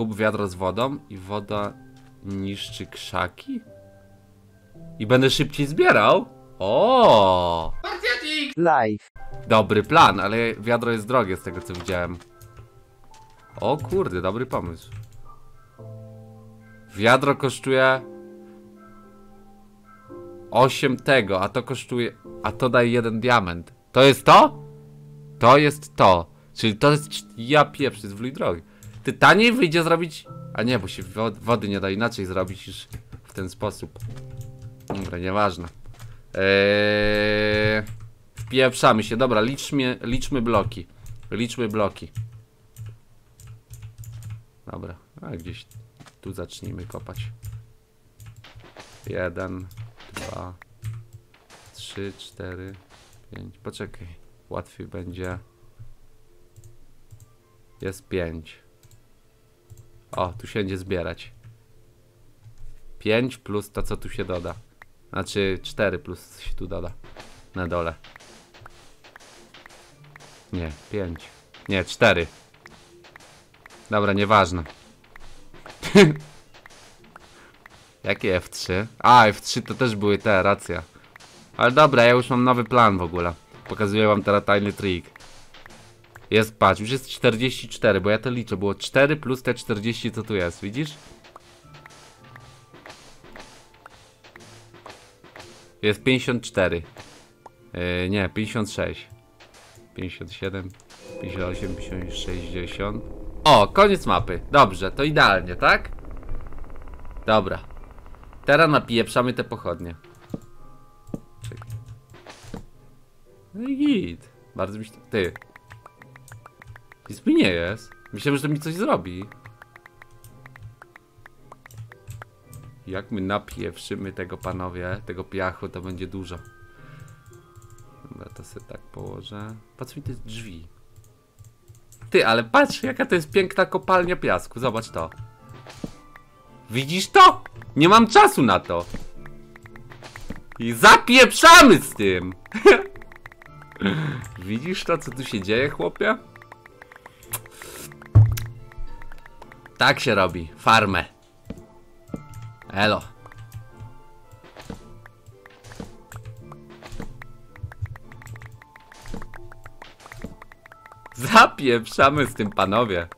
Kup wiadro z wodą i woda niszczy krzaki? I będę szybciej zbierał? O! Live. Dobry plan, ale wiadro jest drogie z tego co widziałem. O kurde, dobry pomysł. Wiadro kosztuje 8 tego, a to kosztuje, a to daje jeden diament. To jest to? To jest to. Czyli to jest, ja jest wluj drogi. Ty taniej wyjdzie zrobić, a nie, bo się wo- wody nie da inaczej zrobić niż w ten sposób. Dobra, nieważne. Eee, wpieprzamy się, dobra, liczmy, liczmy bloki. Liczmy bloki. Dobra, a gdzieś tu zacznijmy kopać. Jeden, dwa, trzy, cztery, pięć. Poczekaj, łatwiej będzie. Jest pięć. O, tu się będzie zbierać. 5 plus to, co tu się doda. Znaczy 4 plus się tu doda. Na dole. Nie, 5. Nie, 4. Dobra, nieważne. Jakie F3? A, F3 to też były te, racja. Ale dobra, ja już mam nowy plan w ogóle. Pokazuję wam teraz tajny trik. Jest, patrz, już jest 44, bo ja to liczę. Było 4 plus te 40, co tu jest, widzisz? Jest 54. Yy, nie, 56. 57, 58, 59, 60. O, koniec mapy. Dobrze, to idealnie, tak? Dobra. Teraz napieprzamy te pochodnie. No i git. Bardzo mi się... Ty. Nic mi nie jest. Myślałem, że to mi coś zrobi. Jak my napieprzymy tego panowie, tego piachu, to będzie dużo. Dobra, to sobie tak położę. Patrz mi te drzwi. Ty, ale patrz, jaka to jest piękna kopalnia piasku. Zobacz to. Widzisz to? Nie mam czasu na to. I zapieprzamy z tym. Widzisz to, co tu się dzieje, chłopie? Tak się robi. Farmę. Elo. Zapieprzamy z tym panowie.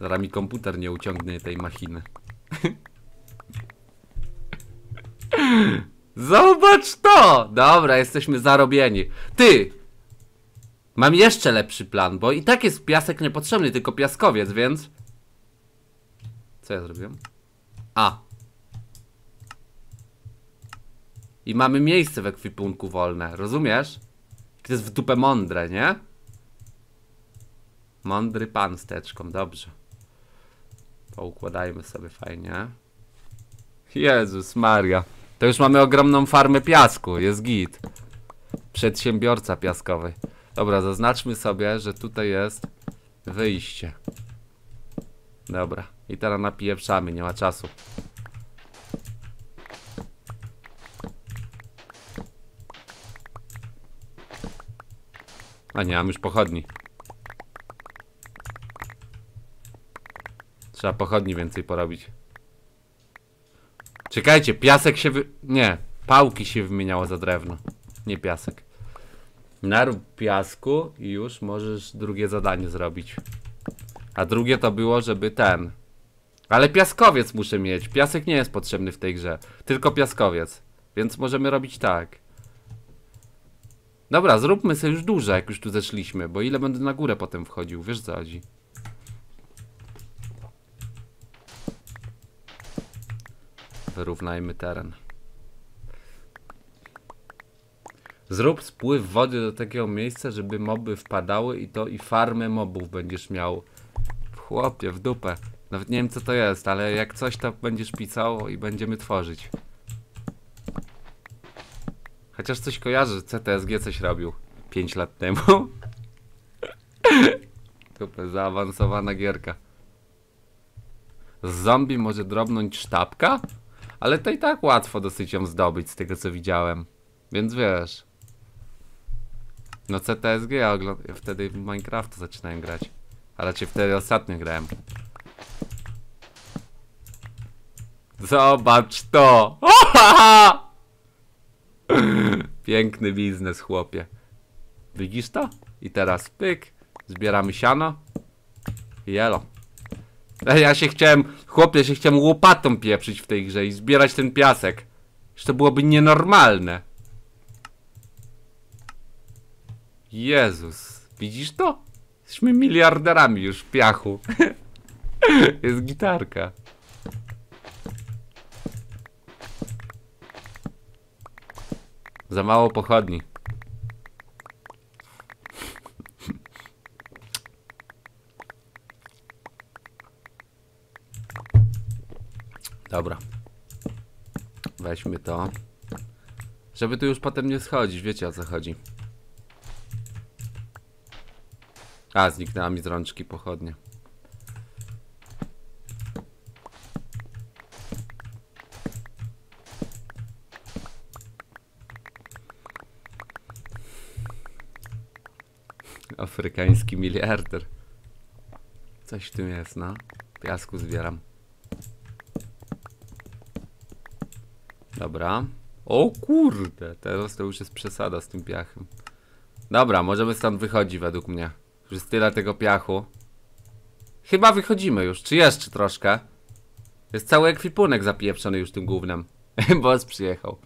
Zaraz mi komputer nie uciągnie tej machiny. Zobacz to! Dobra, jesteśmy zarobieni. Ty! Mam jeszcze lepszy plan, bo i tak jest piasek niepotrzebny, tylko piaskowiec, więc... Co ja zrobiłem? A. I mamy miejsce w ekwipunku wolne, rozumiesz? To jest w dupę mądre, nie? Mądry pan z teczką, dobrze. Poukładajmy sobie fajnie. Jezus Maria. To już mamy ogromną farmę piasku, jest git. Przedsiębiorca piaskowy. Dobra, zaznaczmy sobie, że tutaj jest wyjście. Dobra. I teraz napieprzamy, nie ma czasu. A nie, mam już pochodni. Trzeba pochodni więcej porobić. Czekajcie, piasek się wy... Nie, pałki się wymieniało za drewno. Nie piasek. Narób piasku i już możesz drugie zadanie zrobić. A drugie to było, żeby ten... Ale piaskowiec muszę mieć. Piasek nie jest potrzebny w tej grze. Tylko piaskowiec. Więc możemy robić tak. Dobra, zróbmy sobie już duże, jak już tu zeszliśmy, bo ile będę na górę potem wchodził, wiesz co chodzi. Wyrównajmy teren. Zrób spływ wody do takiego miejsca, żeby moby wpadały i to i farmę mobów będziesz miał. Chłopie, w dupę. Nawet nie wiem co to jest, ale jak coś to będziesz pisał i będziemy tworzyć. Chociaż coś kojarzę, CTSG coś robił 5 lat temu. Dupę, zaawansowana gierka. Z zombie może drobnąć sztabka? Ale to i tak łatwo dosyć ją zdobyć z tego co widziałem. Więc wiesz. No CTSG ja, ogląd- ja wtedy w Minecrafta zaczynałem grać. A raczej wtedy ostatnio grałem. Zobacz to! Piękny biznes, chłopie. Widzisz to? I teraz pyk, zbieramy siano. Jelo. Ej, Ja się chciałem, chłopie, się chciałem łopatą pieprzyć w tej grze i zbierać ten piasek. Że to byłoby nienormalne. Jezus, widzisz to? Jesteśmy miliarderami już piachu. Jest gitarka. Za mało pochodni. Dobra. Weźmy to. Żeby tu już potem nie schodzić, wiecie o co chodzi. A, zniknęła mi z rączki pochodnia. Afrykański miliarder. Coś w tym jest, no. Piasku zbieram. Dobra. O kurde, teraz to już jest przesada z tym piachem. Dobra, możemy stąd wychodzić według mnie. Jest tyle tego piachu. Chyba wychodzimy już, czy jeszcze troszkę? Jest cały ekwipunek zapieprzony już tym gównem. Boss przyjechał.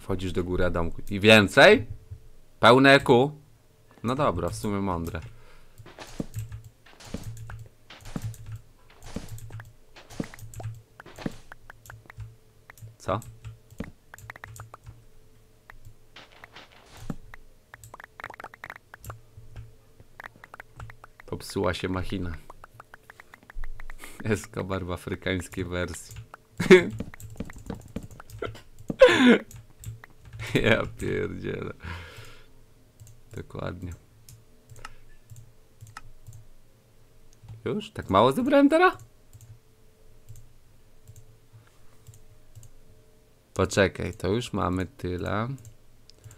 Wchodzisz do góry domku. I więcej? Pełne EQ? No dobra, w sumie mądre. Co? Popsuła się machina. Escobar w afrykańskiej wersji. ja pierdzielę. Dokładnie. Już? Tak mało zebrałem teraz? Poczekaj, to już mamy tyle.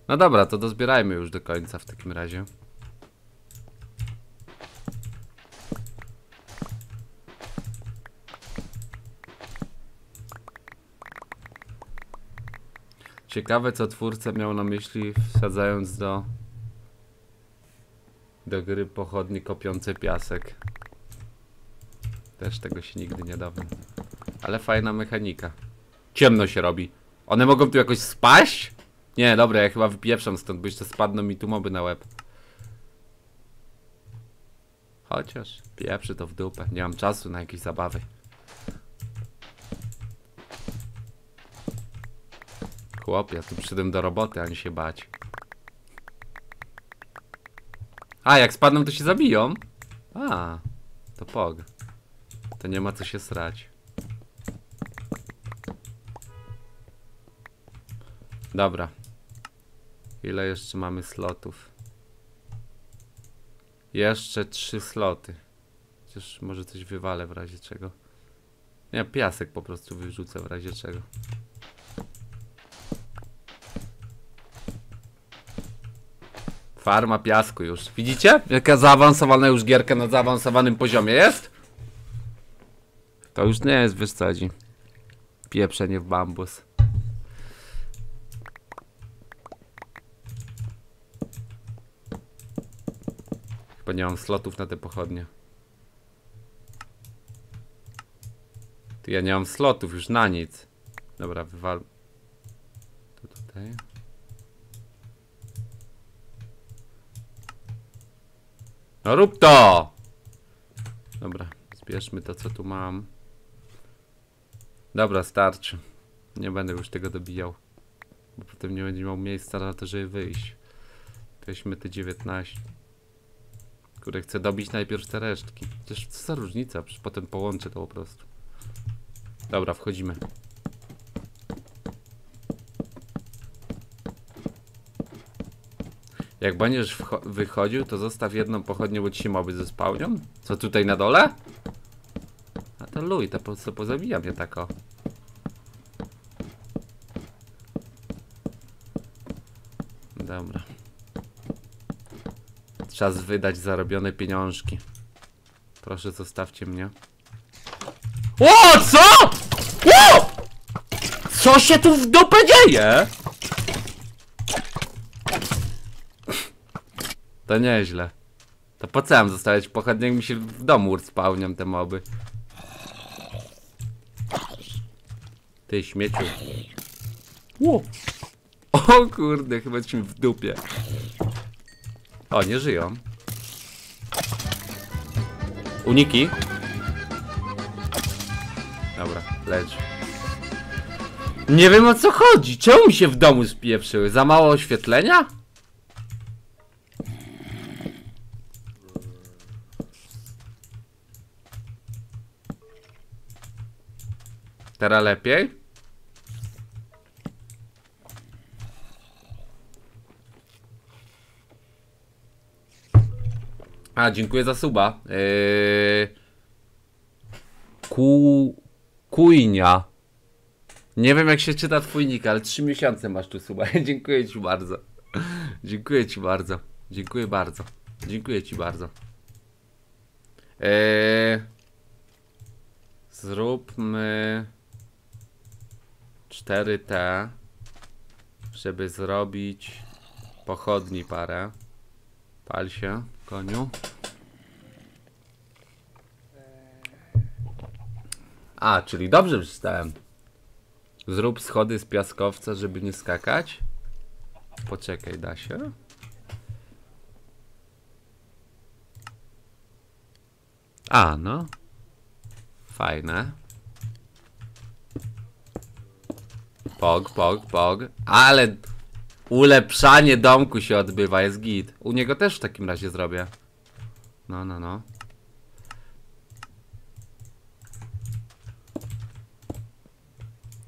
No dobra, to dozbierajmy już do końca w takim razie. Ciekawe, co twórca miał na myśli, wsadzając do do gry pochodni kopiące piasek. Też tego się nigdy nie dowiem. Ale fajna mechanika. Ciemno się robi. One mogą tu jakoś spaść? Nie, dobra, ja chyba wypieprzam stąd, bo jeszcze spadną mi tu moby na łeb. Chociaż pieprzy to w dupę. Nie mam czasu na jakieś zabawy. Chłopie, ja tu przyszedłem do roboty, a nie się bać. A, jak spadną, to się zabiją? A, to pog. To nie ma co się srać. Dobra. Ile jeszcze mamy slotów? Jeszcze trzy sloty. Chociaż może coś wywalę w razie czego. Nie, piasek po prostu wyrzucę w razie czego. Farma piasku już. Widzicie? Jaka zaawansowana już gierka na zaawansowanym poziomie jest? To już nie jest wysadzi. Pieprzenie w bambus. Chyba nie mam slotów na te pochodnie. Ty, ja nie mam slotów już na nic. Dobra, wywal... Tu tutaj. No rób to! Dobra, zbierzmy to, co tu mam. Dobra, starczy. Nie będę już tego dobijał. Bo potem nie będzie miał miejsca na to, żeby wyjść. Weźmy te 19. Które chcę dobić najpierw te resztki. Chociaż co za różnica, przecież potem połączę to po prostu. Dobra, wchodzimy. Jak będziesz wychodził, to zostaw jedną pochodnię, bo ci się moby. Co tutaj na dole? A to luj, to po co pozabijam je tako. Dobra. Czas wydać zarobione pieniążki. Proszę, zostawcie mnie. O, co? O! Co się tu w dupę dzieje? To nieźle. To po co mam zostawiać pochodnie, jak mi się w domu spełnią te moby? Ty śmieciu. Ło. O kurde, chyba ci w dupie. O, nie żyją. Uniki. Dobra, lecz. Nie wiem o co chodzi. Czemu mi się w domu spieprzyły? Za mało oświetlenia? Teraz lepiej? A, dziękuję za suba. Yy... Ku... Kujnia. Nie wiem jak się czyta twój nick, ale 3 miesiące masz tu suba. Dziękuję ci bardzo. Dziękuję ci bardzo. Dziękuję bardzo. Dziękuję ci bardzo. Eee, zróbmy 4T, żeby zrobić pochodni parę. Pal się, koniu. A, czyli dobrze przeczytałem. Zrób schody z piaskowca, żeby nie skakać. Poczekaj, da się? A, no. Fajne. Pog, pog, pog. Ale ulepszanie domku się odbywa, jest git. U niego też w takim razie zrobię. No, no, no.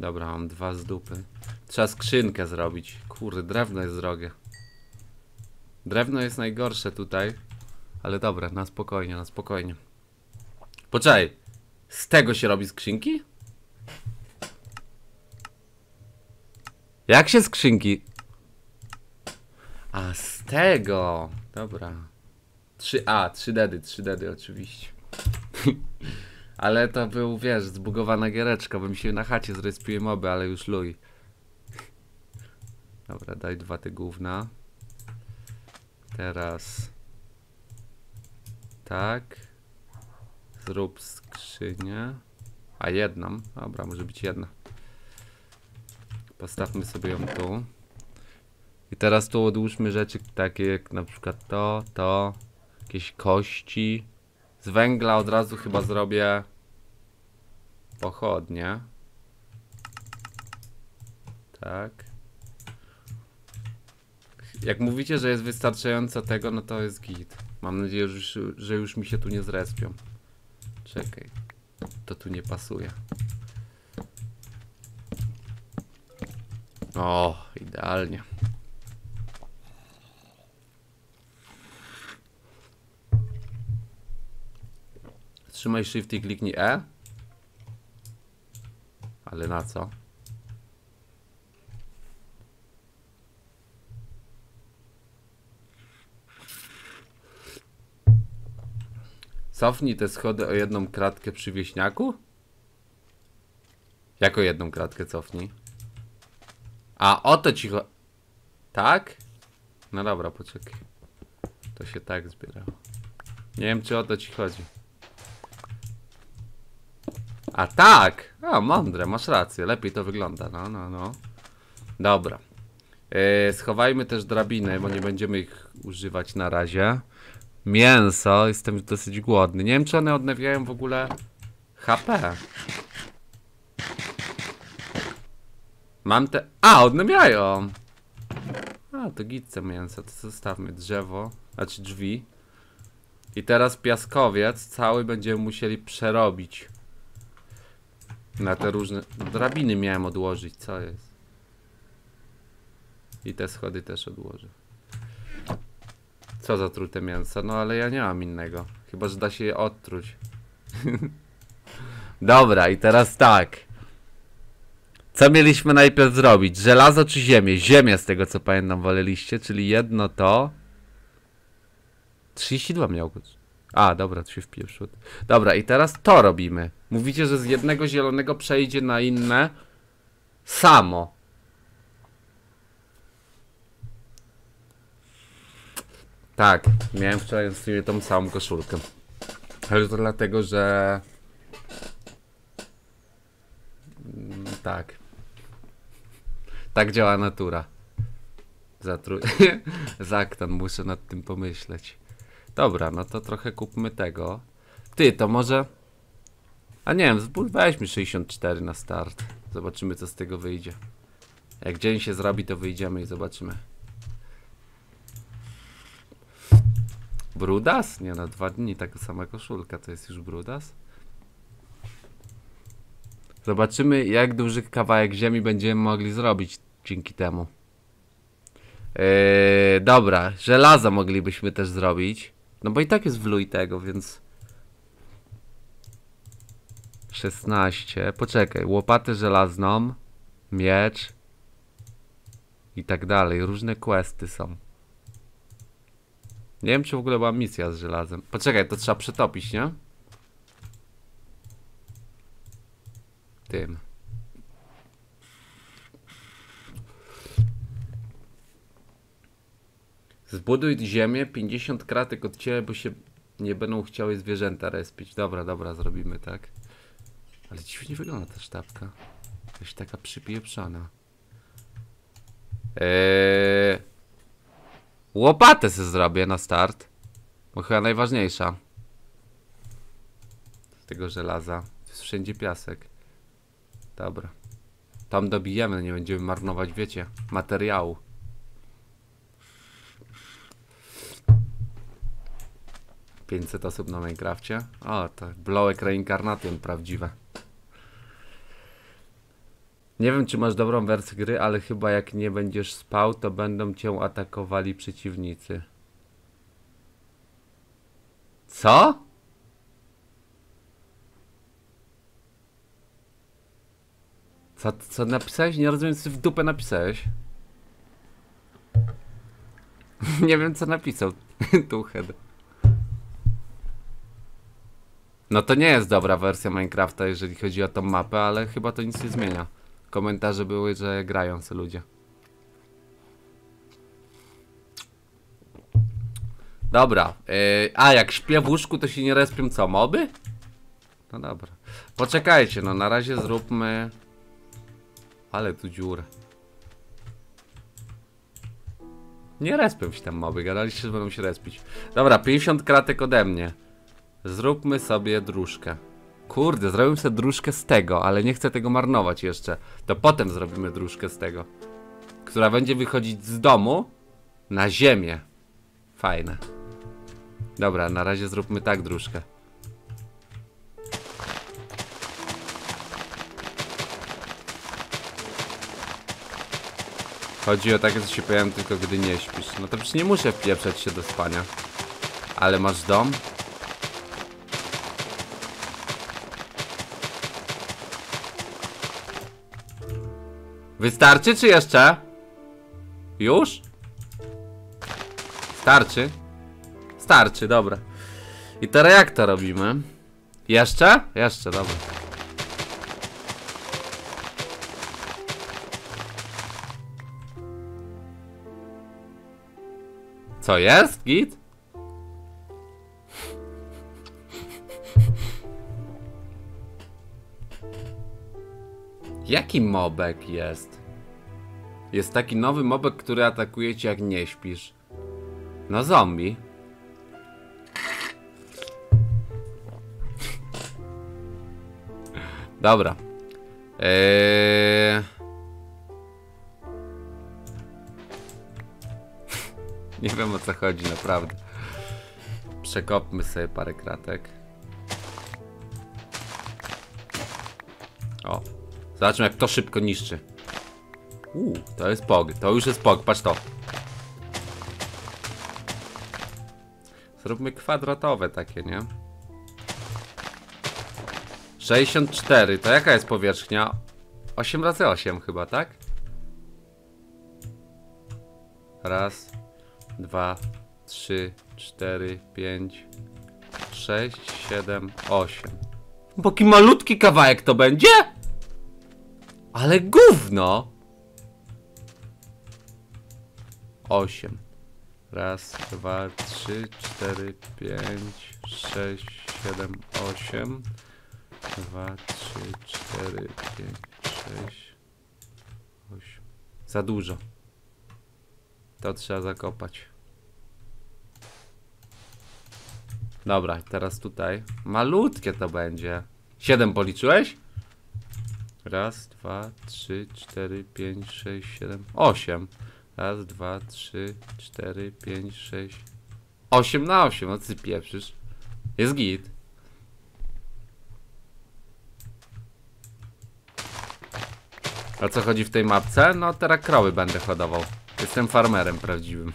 Dobra, mam dwa z dupy. Trzeba skrzynkę zrobić. Kurde, drewno jest drogie. Drewno jest najgorsze tutaj. Ale dobra, na spokojnie, na spokojnie. Poczekaj. Z tego się robi skrzynki? Jak się skrzynki? A, z tego. Dobra. 3A, 3 dedy, 3 dedy oczywiście. ale to był, wiesz, zbugowana giereczka, bo mi się na chacie zrespiły moby, ale już luj. Dobra, daj dwa te gówna. Teraz... Tak. Zrób skrzynię. A jedną. Dobra, może być jedna. Postawmy sobie ją tu. I teraz tu odłóżmy rzeczy takie jak na przykład to, to, jakieś kości. Z węgla od razu chyba zrobię pochodnie. Tak. Jak mówicie, że jest wystarczająco tego, no to jest git. Mam nadzieję, że już, że już mi się tu nie zrespią. Czekaj. To tu nie pasuje. O, idealnie. Trzymaj shift i kliknij E. Ale na co? Cofnij te schody o jedną kratkę przy wieśniaku? Jako jedną kratkę cofnij. A, o to ci cho- Tak? No dobra, poczekaj. To się tak zbierało. Nie wiem, czy o to ci chodzi. A tak! A, mądre, masz rację. Lepiej to wygląda. No, no, no. Dobra. Yy, schowajmy też drabiny, bo nie będziemy ich używać na razie. Mięso, jestem dosyć głodny. Nie wiem, czy one odnawiają w ogóle HP. Mam te... A, odnawiają! A, to gitce mięso, to zostawmy drzewo, znaczy drzwi. I teraz piaskowiec cały będziemy musieli przerobić. Na te różne... Drabiny miałem odłożyć, co jest? I te schody też odłożę. Co za trute mięso? No ale ja nie mam innego. Chyba, że da się je odtruć. Dobra, i teraz tak. Co mieliśmy najpierw zrobić? Żelazo czy ziemię? Ziemię z tego co pamiętam woleliście, czyli jedno to. 32 miał być. A, dobra, to się wpieprzył. Dobra, i teraz to robimy. Mówicie, że z jednego zielonego przejdzie na inne samo. Tak, miałem wczoraj na streamie tą samą koszulkę. Ale to dlatego, że... Mm, Tak. Tak działa natura. Zatru... Zaktan, muszę nad tym pomyśleć. Dobra, no to trochę kupmy tego. Ty, to może... A nie wiem, weźmy 64 na start. Zobaczymy, co z tego wyjdzie. Jak dzień się zrobi, to wyjdziemy i zobaczymy. Brudas? Nie, na dwa dni taka sama koszulka, to jest już Brudas. Zobaczymy, jak duży kawałek ziemi będziemy mogli zrobić dzięki temu. Eee, dobra, żelaza moglibyśmy też zrobić. No bo i tak jest wluj tego, więc... 16. Poczekaj, łopatę żelazną, miecz i tak dalej. Różne questy są. Nie wiem, czy w ogóle była misja z żelazem. Poczekaj, to trzeba przetopić, nie? Tym. Zbuduj ziemię, 50 kratek od ciebie, bo się nie będą chciały zwierzęta respić. Dobra, dobra, zrobimy tak. Ale dziwnie wygląda ta sztabka. Jakaś taka przypieprzona. Eee... Łopatę sobie zrobię na start. Bo chyba najważniejsza. Z tego żelaza. Jest wszędzie piasek. Dobra. Tam dobijemy, nie będziemy marnować, wiecie, materiału. Pięćset osób na Minecrafcie. O, to Blowek Reincarnation prawdziwe. Nie wiem, czy masz dobrą wersję gry, ale chyba jak nie będziesz spał, to będą cię atakowali przeciwnicy. Co? Co, co napisałeś? Nie rozumiem, co w dupę napisałeś. nie wiem, co napisał. Tuched. No to nie jest dobra wersja Minecrafta, jeżeli chodzi o tą mapę, ale chyba to nic nie zmienia. Komentarze były, że grają se ludzie. Dobra. Yy, a, jak śpię w łóżku, to się nie respią co, moby? No dobra. Poczekajcie, no na razie zróbmy... Ale tu dziurę. Nie respią się tam moby, gadaliście, że będą się respić. Dobra, 50 kratek ode mnie. Zróbmy sobie dróżkę. Kurde, zrobimy sobie dróżkę z tego, ale nie chcę tego marnować jeszcze. To potem zrobimy dróżkę z tego. Która będzie wychodzić z domu na ziemię. Fajne. Dobra, na razie zróbmy tak dróżkę. Chodzi o takie, co się pojawiam tylko gdy nie śpisz. No to przecież nie muszę wpieprzać się do spania. Ale masz dom? Wystarczy czy jeszcze? Już? Starczy? Starczy, dobra. I teraz jak to robimy? Jeszcze? Jeszcze, dobra. Co jest? Git? Jaki mobek jest? Jest taki nowy mobek, który atakuje cię jak nie śpisz. No zombie. Dobra. Eee... Nie wiem o co chodzi, naprawdę. Przekopmy sobie parę kratek. O. Zobaczmy jak to szybko niszczy. Uuu, to jest pog. To już jest pog, patrz to. Zróbmy kwadratowe takie, nie? 64, to jaka jest powierzchnia? 8 razy 8 chyba, tak? Raz, dwa, trzy, 4, 5, 6, 7, 8. Boki malutki kawałek to będzie? Ale gówno! 8. Raz, dwa, trzy, cztery, pięć, sześć, siedem, osiem. Dwa, trzy, cztery, pięć, sześć, osiem. Za dużo. To trzeba zakopać. Dobra, teraz tutaj. Malutkie to będzie. Siedem policzyłeś? Raz, dwa, trzy, cztery, pięć, sześć, siedem, osiem. Raz, dwa, trzy, cztery, pięć, sześć. Osiem na osiem, no ty pieprzysz. Jest git. A co chodzi w tej mapce? No teraz krowy będę hodował. Jestem farmerem prawdziwym.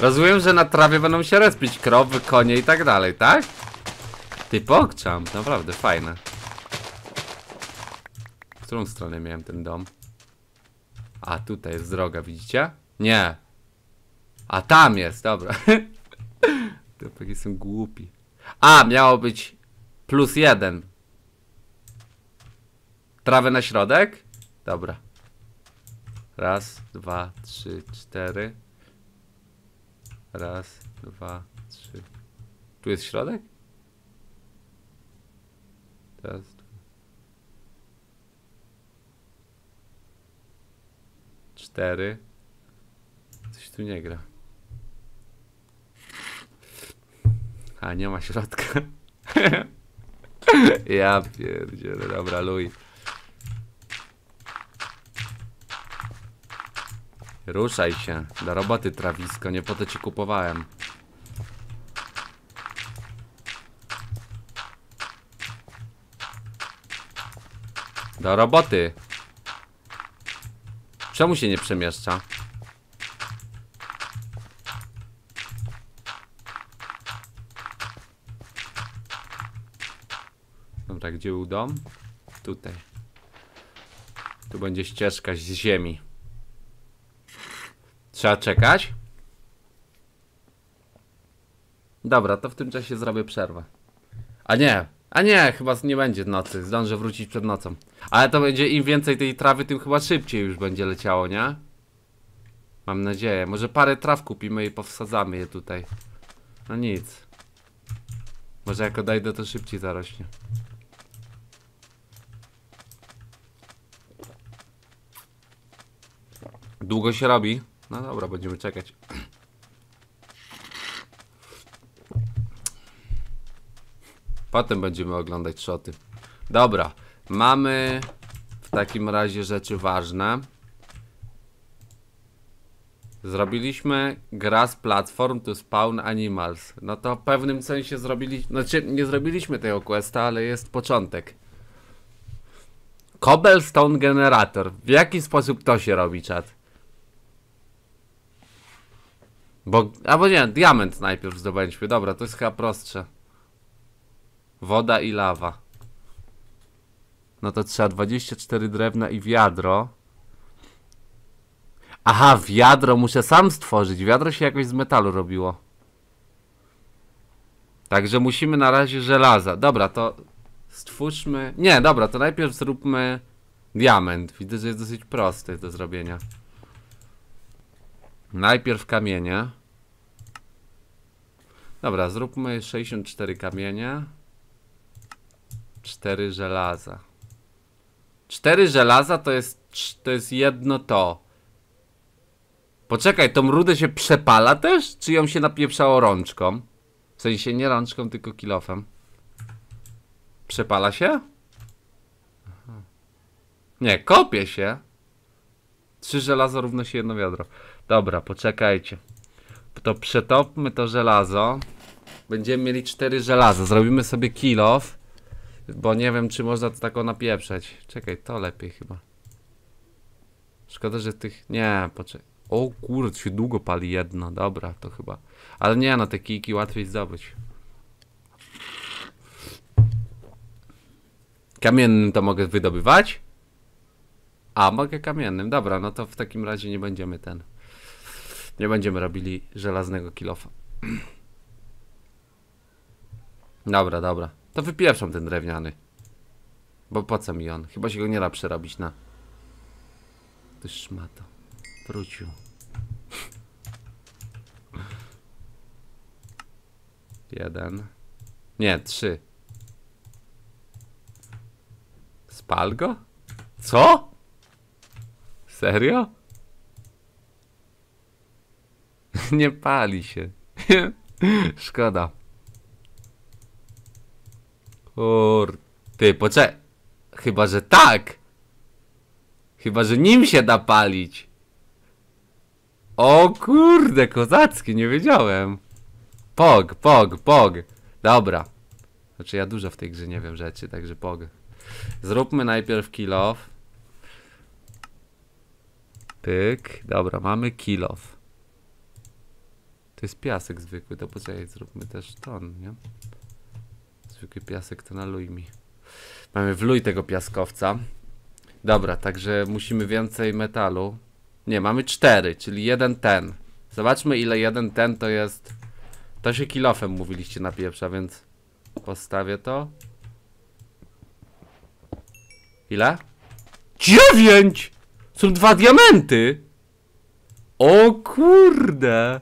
Rozumiem, że na trawie będą się respić krowy, konie i tak dalej, tak? Ty pokczam, naprawdę fajne. W którą stronę miałem ten dom? A tutaj jest droga, widzicie? Nie. A tam jest, dobra. Taki są głupi. A, miało być plus jeden. Trawę na środek? Dobra. Raz, dwa, trzy, cztery. Raz, dwa, trzy. Tu jest środek? Dwa. Cztery. Coś tu nie gra. A, nie ma środka. ja pierdzielę, dobra, luj. Ruszaj się. Do roboty, trawisko. Nie po to cię kupowałem. Do roboty. Czemu się nie przemieszcza? Dobra, gdzie był dom? Tutaj. Tu będzie ścieżka z ziemi. Trzeba czekać? Dobra, to w tym czasie zrobię przerwę. A nie, a nie, chyba nie będzie nocy. Zdążę wrócić przed nocą. Ale to będzie im więcej tej trawy, tym chyba szybciej już będzie leciało, nie? Mam nadzieję. Może parę traw kupimy i powsadzamy je tutaj. No nic. Może jak odejdę, to szybciej zarośnie. Długo się robi? No dobra, będziemy czekać. Potem będziemy oglądać szoty. Dobra, mamy w takim razie rzeczy ważne. Zrobiliśmy grass platform to spawn animals. No to w pewnym sensie zrobiliśmy, znaczy nie zrobiliśmy tego questa, ale jest początek. Cobblestone generator. W jaki sposób to się robi, czat? Bo, albo nie, diament najpierw zdobędźmy. Dobra, to jest chyba prostsze. Woda i lawa. No to trzeba 24 drewna i wiadro. Aha, wiadro muszę sam stworzyć. Wiadro się jakoś z metalu robiło. Także musimy na razie żelaza. Dobra, to stwórzmy... Nie, dobra, to najpierw zróbmy diament. Widzę, że jest dosyć prosty do zrobienia. Najpierw kamienie. Dobra, zróbmy 64 kamienie. 4 żelaza. 4 żelaza to jest, to jest jedno to. Poczekaj, tą rudę się przepala też? Czy ją się napieprzało rączką? W sensie nie rączką, tylko kilofem. Przepala się? Nie, kopie się. Trzy żelazo równo się jedno wiadro. Dobra, poczekajcie. To przetopmy to żelazo. Będziemy mieli cztery żelaza. Zrobimy sobie kilof. Bo nie wiem, czy można to tak napieprzeć. Czekaj, to lepiej chyba. Szkoda, że tych... Nie, poczekaj. O kurde, się długo pali jedno. Dobra, to chyba. Ale nie, no te kijki łatwiej zdobyć. Kamiennym to mogę wydobywać? A, mogę kamiennym. Dobra, no to w takim razie nie będziemy ten. Nie będziemy robili żelaznego kilofa. Dobra, dobra. To wypieprzam ten drewniany. Bo po co mi on? Chyba się go nie da przerobić na... Ty szmato. Wrócił. Jeden. Nie, trzy. Spal go? Co? Serio? Nie pali się. Szkoda. Kur... Ty, poczekaj. Chyba, że tak. Chyba, że nim się da palić. O kurde, kozacki, nie wiedziałem. Pog, pog, pog. Dobra. Znaczy ja dużo w tej grze nie wiem rzeczy, także pog. Zróbmy najpierw kill off. Pyk. Dobra, mamy kill off. To jest piasek zwykły, to poczekaj, zróbmy też ton, nie? Zwykły piasek to naluj mi. Mamy wluj tego piaskowca. Dobra, także musimy więcej metalu. Nie, mamy cztery, czyli jeden ten. Zobaczmy ile jeden ten to jest. To się kilofem mówiliście na pieprza, więc postawię to. Ile? Dziewięć! Są dwa diamenty! O kurde!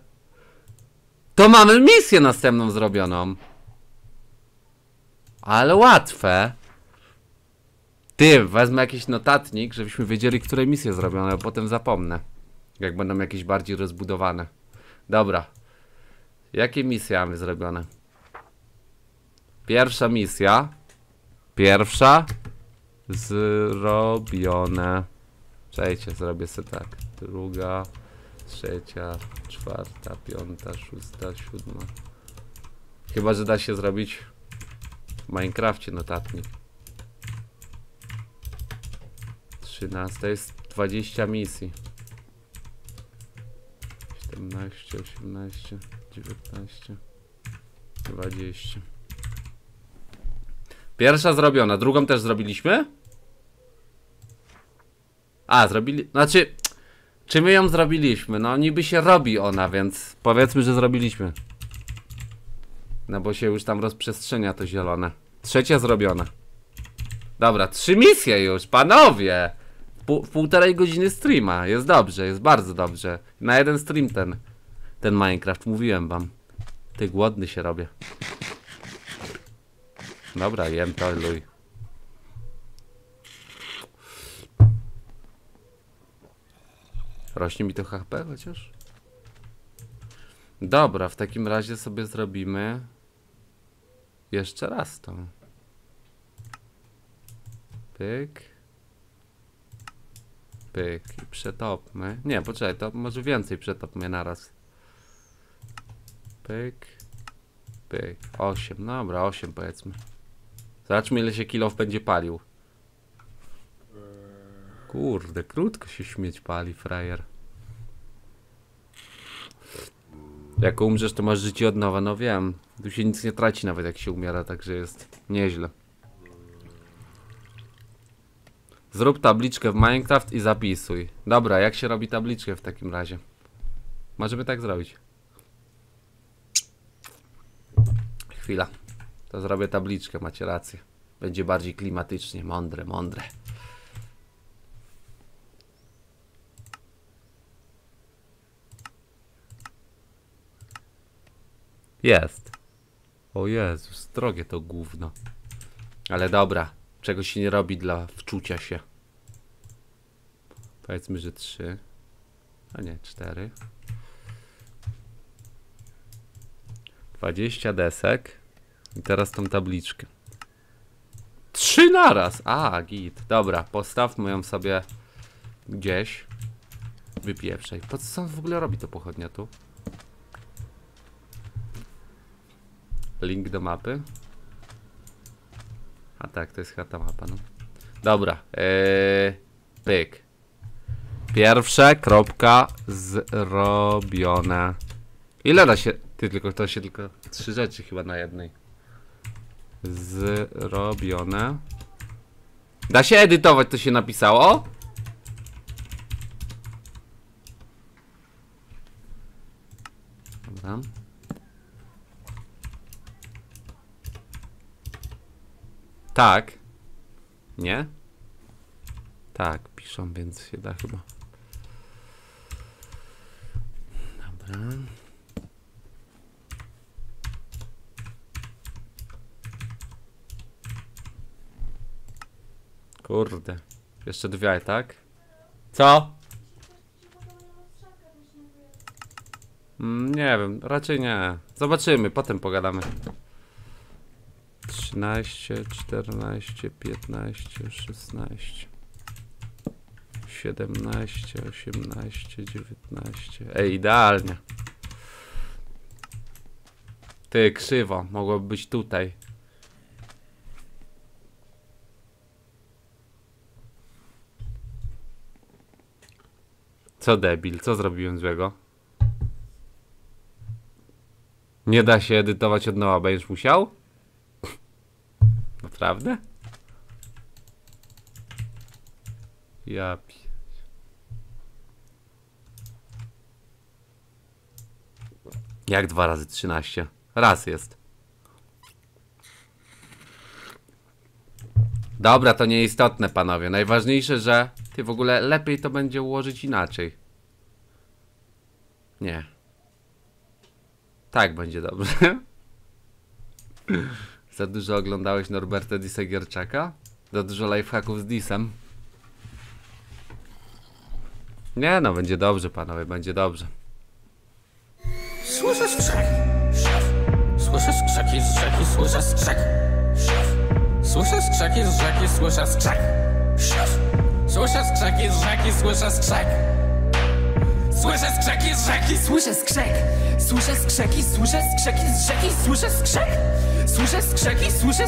To mamy misję następną zrobioną. Ale łatwe. Ty, wezmę jakiś notatnik, żebyśmy wiedzieli, które misje zrobione, a potem zapomnę. Jak będą jakieś bardziej rozbudowane. Dobra. Jakie misje mamy zrobione? Pierwsza misja. Pierwsza. Zrobione. Czekajcie, zrobię sobie tak. Druga, trzecia, czwarta, piąta, szósta, siódma. Chyba, że da się zrobić w Minecrafcie notatnik. 13 to jest 20 misji. 17, 18, 19, 20. Pierwsza zrobiona, drugą też zrobiliśmy? A, zrobili. Znaczy, czy my ją zrobiliśmy? No, niby się robi ona, więc powiedzmy, że zrobiliśmy. No bo się już tam rozprzestrzenia to zielone. Trzecia zrobiona. Dobra, trzy misje już, panowie! Pół, półtorej godziny streama. Jest dobrze, jest bardzo dobrze. Na jeden stream ten. Ten Minecraft, mówiłem wam. Ty głodny się robię. Dobra, jem to, luj. Rośnie mi to HP chociaż? Dobra, w takim razie sobie zrobimy jeszcze raz to. Pyk. Pyk i przetopmy. Nie, poczekaj, to może więcej przetopmy naraz. Pyk. Pyk. 8. Dobra, 8 powiedzmy. Zobaczmy ile się kilof będzie palił. Kurde, krótko się śmieć pali, frajer. Jak umrzesz, to masz życie od nowa, no wiem. Tu się nic nie traci nawet jak się umiera, także jest nieźle. Zrób tabliczkę w Minecraft i zapisuj. Dobra, jak się robi tabliczkę w takim razie? Możemy tak zrobić. Chwila. To zrobię tabliczkę, macie rację. Będzie bardziej klimatycznie, mądre, mądre. Jest. O Jezus, drogie to gówno. Ale dobra, czego się nie robi dla wczucia się. Powiedzmy, że trzy. A nie, cztery. 20 desek. I teraz tą tabliczkę. Trzy naraz! A, git. Dobra, postawmy ją sobie gdzieś. Wypieprzej. Po co w ogóle robi to pochodnia tu? Link do mapy. A tak, to jest chyba ta mapa, no. Dobra, yy, pyk. Pierwsze kropka zrobione. Ile da się... Ty, tylko to się tylko trzy rzeczy chyba na jednej. Zrobione. Da się edytować, to się napisało? Dobra. Tak. Nie? Tak, piszą, więc się da chyba. Dobra. Kurde. Jeszcze dwie, tak? Co? Mm, nie wiem, raczej nie. Zobaczymy, potem pogadamy. 13, 14, 15, 16, 17, 18, 19. Ej, idealnie. Ty, krzywo, mogłoby być tutaj. Co debil, co zrobiłem złego? Nie da się edytować od nowa, będziesz musiał? Naprawdę? Ja pi... Jak dwa razy 13? Raz jest. Dobra, to nieistotne, panowie. Najważniejsze, że ty w ogóle lepiej to będzie ułożyć inaczej. Nie. Tak będzie dobrze. Za dużo oglądałeś Norberta Disa Gierczaka? Za dużo lifehacków z Disem? Nie no, będzie dobrze panowie, będzie dobrze. Słyszę skrzek. Słyszę skrzeki z rzeki, słyszę skrzek. Słyszę skrzeki z rzeki, słyszę skrzek. Słyszę skrzeki z rzeki, słyszę skrzek. Słyszę skrzeki z rzeki, Słyszę skrzek, słyszę skrzeki, słyszę skrzeki z rzeki, słyszę skrzek, słyszę skrzeki, słyszę